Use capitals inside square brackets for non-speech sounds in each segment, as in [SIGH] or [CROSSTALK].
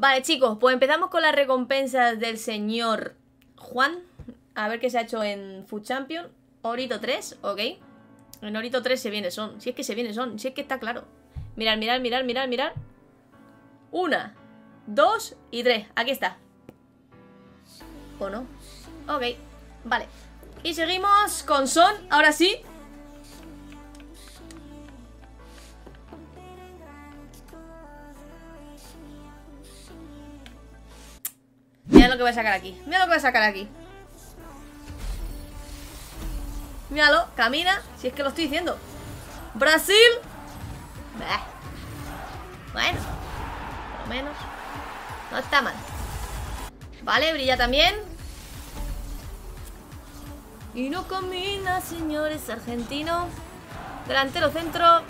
Vale, chicos, pues empezamos con las recompensas del señor Juan. A ver qué se ha hecho en Food Champion. Orito 3, ok. En Orito 3 se viene son. Si es que se viene son, si es que está claro. Mirar, mirar, mirar, mirar, mirar. Una, dos y tres. Aquí está. ¿O no? Ok, vale. Y seguimos con Son, ahora sí. Mira lo que voy a sacar aquí. Mira lo que voy a sacar aquí. Míralo, camina. Si es que lo estoy diciendo. Brasil. Bueno. Por lo menos. No está mal. Vale, brilla también. Y no camina, señores argentinos. Delantero centro.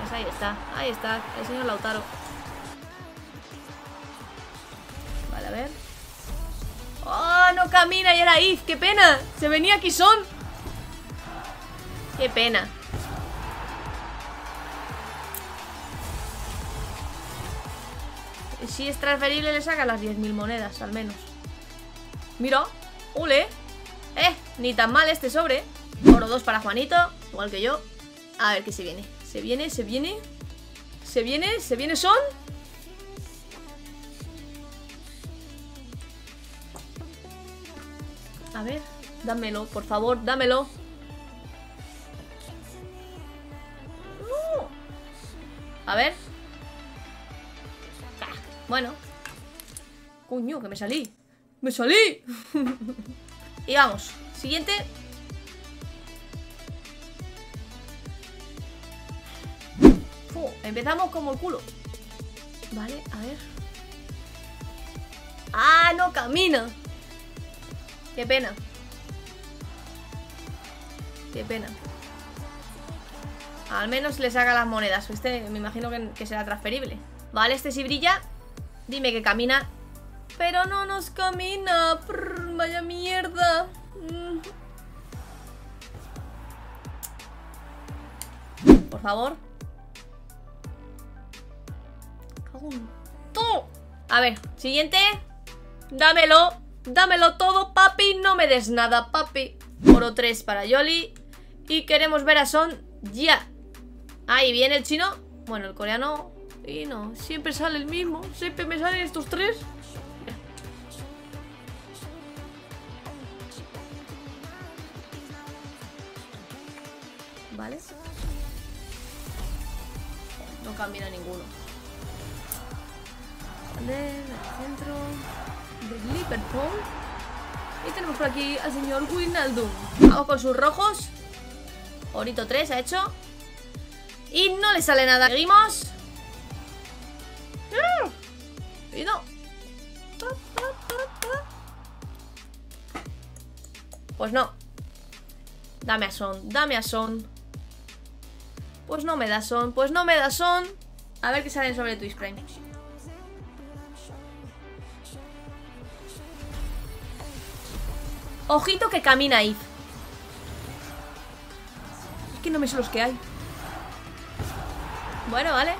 Pues ahí está, ahí está, el señor Lautaro. A ver. ¡Oh, no camina! Y era If, ¡qué pena! Se venía aquí son. ¡Qué pena! Si es transferible le saca las 10.000 monedas, al menos. Mira, ¡ole! ¡Eh! Ni tan mal este sobre. Oro 2 para Juanito, igual que yo. A ver qué se viene. Se viene, se viene. Se viene, se viene son. A ver, dámelo, por favor, dámelo. A ver. Ah, bueno. Coño, que me salí. ¡Me salí! [LAUGHS] y vamos. Siguiente. empezamos como el culo. Vale, a ver. ¡Ah, no camina! Qué pena. Qué pena. Al menos le saca las monedas. Este me imagino que, será transferible. Vale, este sí brilla. Dime que camina. Pero no nos camina. vaya mierda. Mm. Por favor. A ver, siguiente. Dámelo. Dámelo todo, papi. No me des nada, papi. Oro 3 para Yoli. Y queremos ver a Son ya. Ahí viene el chino. Bueno, el coreano. Y no, siempre sale el mismo. Siempre me salen estos tres. Vale. No camina ninguno. Vale, centro de. Y tenemos por aquí al señor Winaldum. Vamos con sus rojos. Orito 3 ha hecho. Y no le sale nada. Seguimos. Y no. Pues no. Dame a son, dame a son. Pues no me da son, pues no me da son. A ver qué salen sobre Twitch Prime. Ojito que camina ahí. Es que no me sé los que hay. Bueno, vale.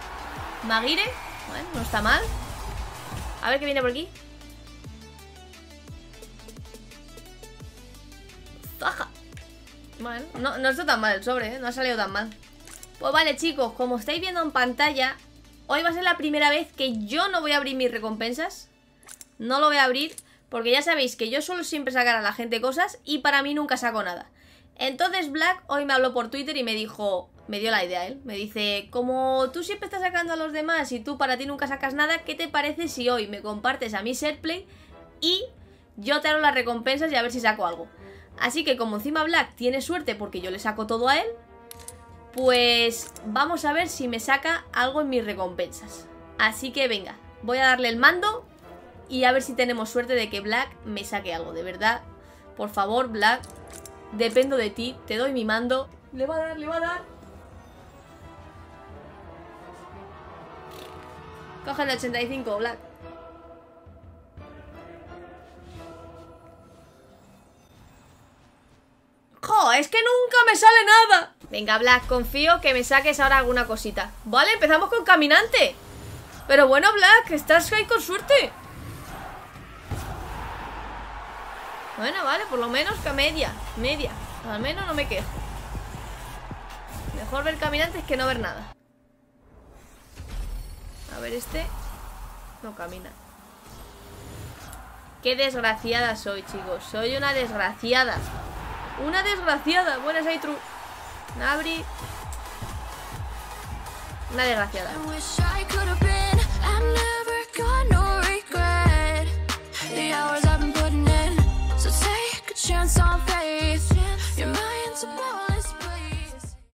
Maguire. Bueno, no está mal. A ver qué viene por aquí. Zaja. Bueno, no, no está tan mal el sobre, ¿eh? No ha salido tan mal. Pues vale, chicos Como estáis viendo en pantalla Hoy va a ser la primera vez que yo no voy a abrir mis recompensas. No lo voy a abrir Porque ya sabéis que yo suelo siempre sacar a la gente cosas Y para mí nunca saco nada Entonces Black hoy me habló por Twitter y me dijo me dio la idea él. Me dice, como tú siempre estás sacando a los demás y tú para ti nunca sacas nada, ¿qué te parece si hoy me compartes a mi setplay y yo te hago las recompensas y a ver si saco algo? Así que como encima Black tiene suerte porque yo le saco todo a él, pues vamos a ver si me saca algo en mis recompensas. Así que venga, voy a darle el mando y a ver si tenemos suerte de que Black me saque algo. De verdad, por favor Black, dependo de ti, te doy mi mando. Le va a dar, le va a dar. Coge el 85, Black. ¡Jo! Es que nunca me sale nada. Venga, Black, confío que me saques ahora alguna cosita. Vale, empezamos con Caminante. Pero bueno, Black, estás ahí con suerte. Bueno, vale, por lo menos que media, media. Al menos no me quejo. Mejor ver caminantes que no ver nada. A ver, este... No camina. Qué desgraciada soy, chicos. Soy una desgraciada. Una desgraciada. Buenas ahí, True. Nabri. Una desgraciada.